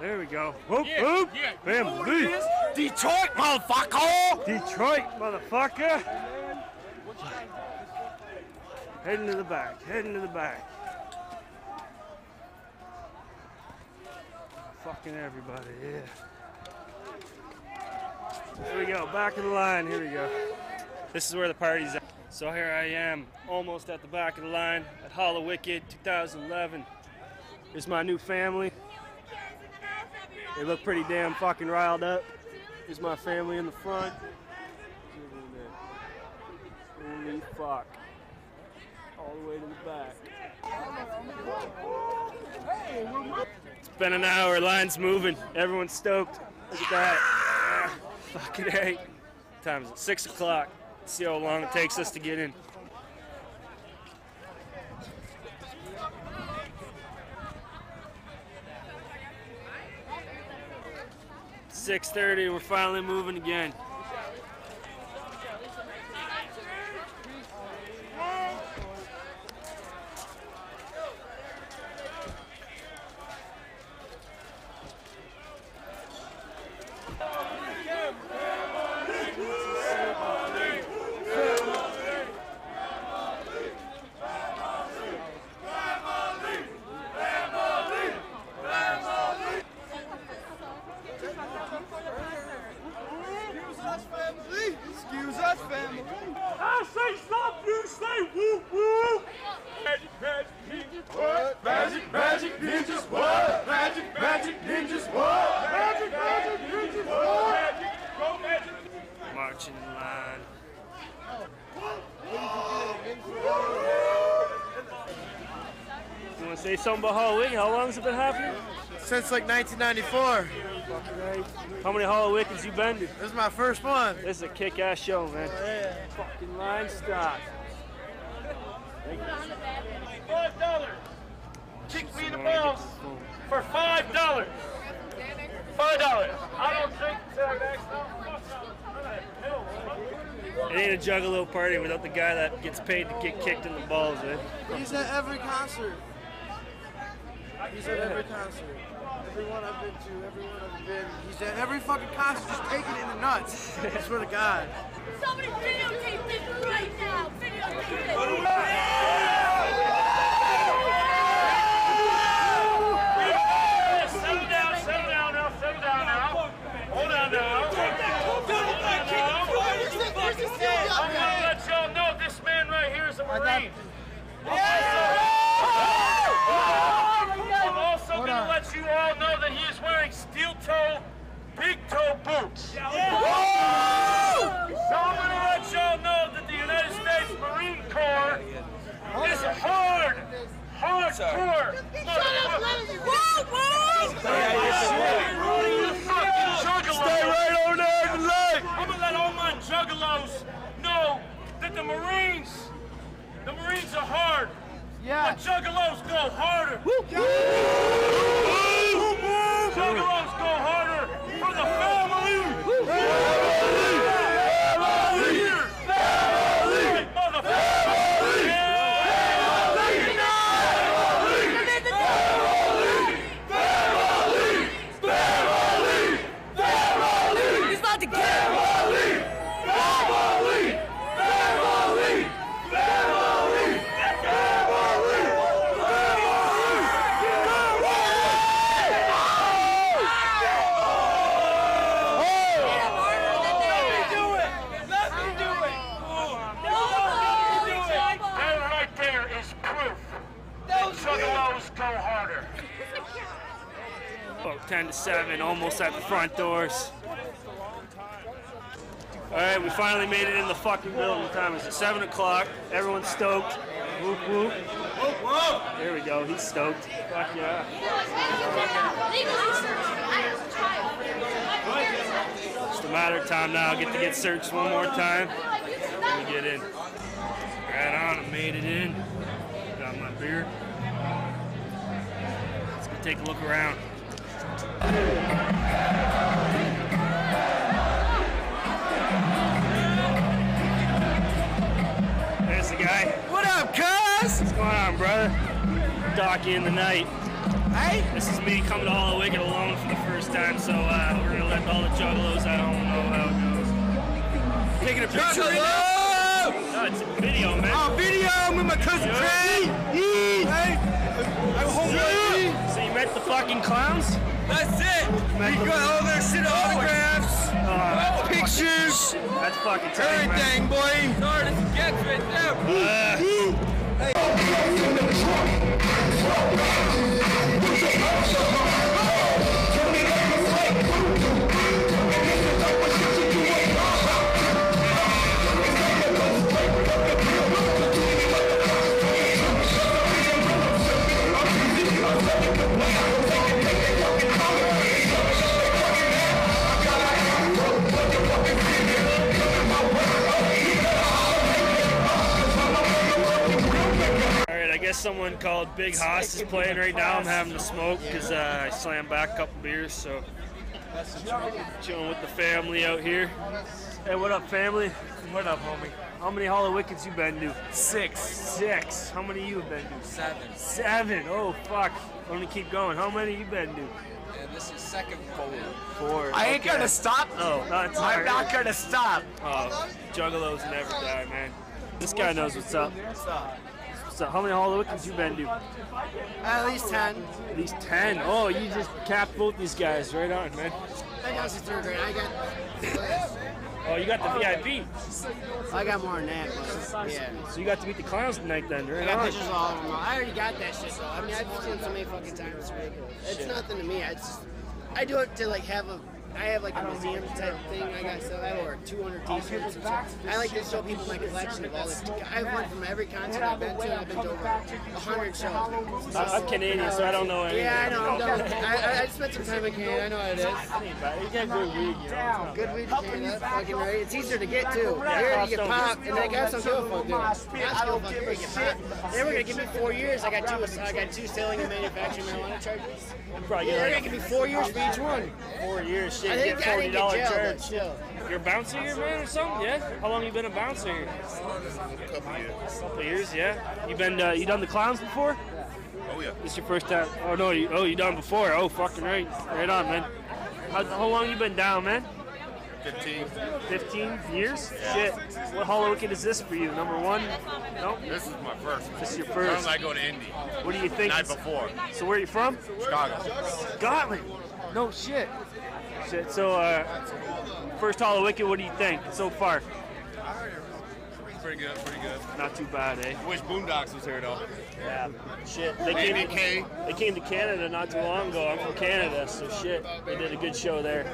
There we go. Whoop, whoop. Family. Detroit, motherfucker! Detroit, motherfucker. Heading to the back. Heading to the back. Fucking everybody, yeah. There we go. Back of the line. Here we go. This is where the party's at. So here I am, almost at the back of the line at Hallowicked 2011. Here's my new family. They look pretty damn fucking riled up. Here's my family in the front. Holy fuck. All the way to the back. It's been an hour, line's moving. Everyone's stoked. Look at that. Fucking eight. Time is it? Six o'clock. See how long it takes us to get in. Six thirty. We're finally moving again. Excuse us, family. I say stop, you say woo woo. Magic, magic, ninjas, what? Magic, magic, ninjas, what? Magic, magic, ninjas, what? Magic, magic, ninjas, what? Magic, go magic. Marching in line. You want to say something about Halloween? How long has it been happening? Since like 1994. How many Hallowickeds you been to? This is my first one. This is a kick-ass show, man. Fucking line stop. Five dollars. Kick me in the balls for five dollars. Five dollars. I don't drink Saturdays. It ain't a juggalo party without the guy that gets paid to get kicked in the balls, man. He's at every concert. He's at every concert. Everyone I've been to, everyone I've been. He's at every fucking concert, just taking it in the nuts. I swear to God. Somebody videotape this right now! Videotape it! Settle down, settle down now, settle down now. Hold on now. I'm gonna let y'all know this man right here is a Marine. I'm also gonna let you all know that he is wearing steel toe, big toe boots. So I'm gonna let y'all know that the United States Marine Corps is hard, hardcore. Stay right over there in the light. I'm gonna let all my juggalos know that the Marines, the Marines are hard. Yeah. The juggalos go harder. Juggalos go harder for the family. Family. Family. Motherfucker. He's about to get That right there is proof that juggalos go harder. About 10 to 7, almost at the front doors. Alright, we finally made it in the fucking building. What time is it? 7 o'clock. Everyone's stoked. Whoop whoop. There we go. He's stoked. Fuck yeah. Just a matter of time now. Get to get searched one more time. Let me get in. Right on, I made it in. Got my beer. Let's go take a look around. There's the guy. What up, cuz? What's going on, brother? Docky in the night. Hey? This is me coming to Hallowicked alone for the first time, so uh, we're gonna let all the juggalos. I don't know how it goes. Taking a picture of now? No, it's a video, man. Oh, video! With my cousin Trey. Hey! I'm home. So you met the fucking clowns? That's it. We got all their shit autographs, Oh, pictures, that's fucking tight, man. everything, boy. Sorry, this gets right there. Uh, all right, guess someone called Big Haas is playing right now. I'm having to smoke because uh, I slammed back a couple beers, so chilling with the family out here. Hey, what up, family? What up, homie? How many Hallowickeds you been to? Six. Six. How many you have been to? Seven. Seven. Oh fuck. Let me keep going. How many you been to? And this is second forward. Four. I ain't Okay. gonna stop. No, that's I'm right. not gonna stop. Oh, juggalos never die, man. This guy knows what's up. What's up? How many Hallowickeds you been to? At least ten. At least ten. Oh, you just capped both these guys. Right on, man. I the third grade. I got, Oh, you got the VIP. I got more than that, but yeah. So you got to meet the clowns tonight then, I right got on. pictures of all of them. I already got that shit though. I mean, I've seen so many fucking times. It's ridiculous. It's nothing to me. I just, I do it to like have a. I have like a museum type thing. I got so I have over 200 t-shirts. and shit. I like to show people my collection of all this. I've went from every concert I've been to. I've been to over 100 shows. I- I'm Canadian, so I don't know anything. Yeah, I know. I'm done. I, I, I spent some time in Canada. I know what it is. You got good weed, you know. Good weed in Canada, fucking right. It's easier to get too. Here you get popped, and then I got some give a dude. I don't give a fuck. They get popped. They were gonna give me four years. I got two. I got two selling and manufacturing marijuana charges. Yeah, they're gonna give me four years for each one. Four years. Shit, I you think get forty didn't get dollar jail, but charge. You're a bouncer here, man, or something? Yeah. How long you been a bouncer here? couple years. A couple years, yeah. You been uh, you done the clowns before? Oh yeah. This your first time? Oh no, you, oh you done before? Oh fucking right, right on, man. How, how long you been down, man? 15. 15 years? Shit. What Hallowicked is this for you? Number one? No. This is my first. one. This is your Sometimes first. I go to Indy. What do you think? Night before. So where are you from? Chicago. Scotland. No shit. Shit. So uh, first Hallowicked. What do you think so far? Pretty good, pretty good. Not too bad, eh? Wish Boondox was here though. Yeah. Shit. They came, Baby they came to Canada not too long ago. I'm from Canada, so shit. They did a good show there.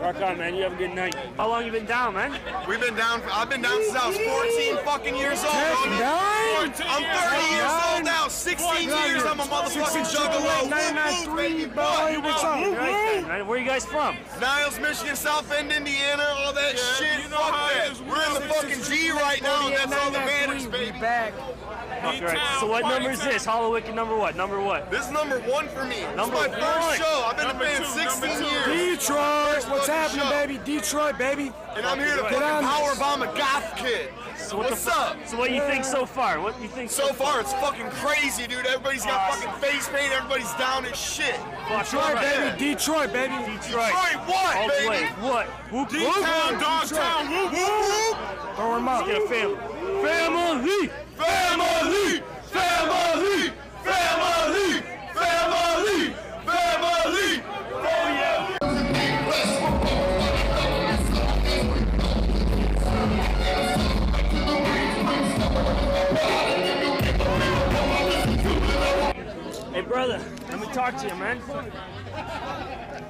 Rock on, man. You have a good night. How long you been down, man? We've been down. I've been down since I was 14 fucking years old. homie. Nine? I'm 30 years old now. 16 years. I'm a motherfucking juggalo. Woo, woo, baby boy. What's up? Right then, man. Where you guys from? Niles, Michigan, South Bend, Indiana, all that shit. You know Fuck that. We're in the fucking G right now. And That's all that matters, baby. Okay, right. So what number is this? Hallowicked number what? Number what? This is number one for me. This Number is my first show. I've been a fan two, 16 two. years. Detroit, what's happening, show. baby? Detroit, baby. And I'm here to fucking power bomb a goth kid. So what What's up? So what do you think so far? What do you think So far, it's fucking crazy, dude. Everybody's got Awesome. fucking face paint. Everybody's down as shit. Fuck, Detroit, right. baby. Detroit, baby. Detroit. Detroit, what, All baby? way. What? Whoop, whoop. D-Town, Dogtown, whoop, whoop. Throw him. Get a family. Family. Family, family, family, family, family. Oh yeah. Hey, brother. Let me talk to you, man.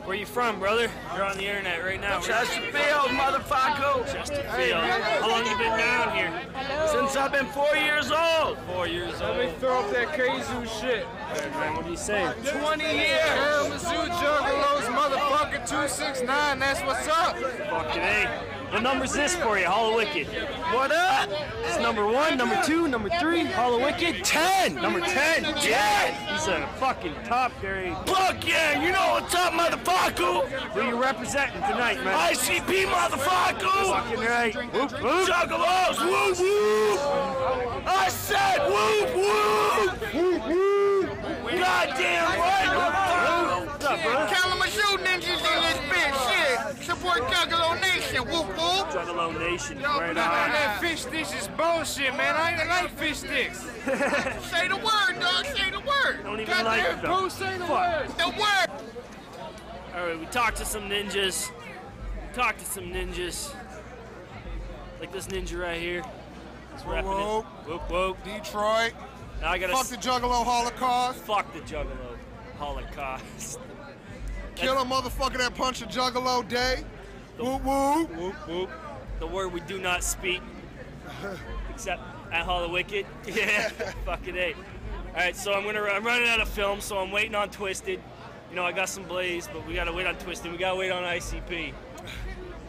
Where you from, brother? You're on the internet right now. Chesterfield, motherfucker. Chesterfield. How long you been down here? Since I've been four years old. Four years old. Let me throw up that crazy shit. Hey, man, what are you say? 20 years. Kalamazoo Juggalos, motherfucker 269. That's what's up. Fucking A. What number's this for you, Hallowicked? What up? It's number one, number two, number three, Hallowicked. Ten! Number ten! Ten! He's a fucking top, Gary. Fuck yeah, you know what's up, motherfucker? Who you representing tonight, man? ICP, motherfucker! Fucking right. Whoop, whoop. Juggalos, woo woo! I said woo woo! Woo woo! Goddamn right! What's up, bro? Kalamazoo ninjas in this bitch, shit. Support Juggalo Nation, whoop whoop. Juggalo Nation, Yo, right nah, on. that Fish sticks is bullshit, man. I ain't like fish sticks. Say the word, dog. Say the word. Don't even like it though. say the Fuck. The word. All right, we talked to some ninjas. Talked to some ninjas. Like this ninja right here. He's repping whoop. Whoop whoop. Detroit. Now I gotta Fuck s- the Juggalo Holocaust. fuck the Juggalo Holocaust. Kill a motherfucker that punched a Juggalo day. Whoop whoop. whoop whoop. The word we do not speak, except at Hallowicked. Yeah, fucking a. All right, so I'm gonna. I'm running out of film, so I'm waiting on Twiztid. You know, I got some Blaze, but we gotta wait on Twiztid. We gotta wait on ICP.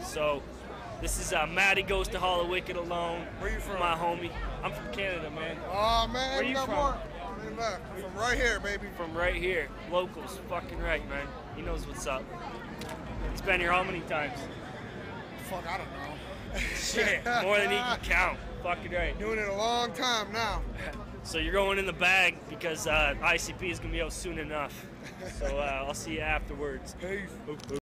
So, this is uh, Matty goes to Hollow Wicked alone. Where you from? My homie. I'm from Canada, man. Oh man, Where we you from? more. From right here, baby. From right here, locals. Fucking right, man. He knows what's up. He's been here how many times? Fuck, I don't know. Shit, more than he can count. Fucking right. Doing it a long time now. So you're going in the bag because uh, ICP is gonna be out soon enough. So uh, I'll see you afterwards. Peace.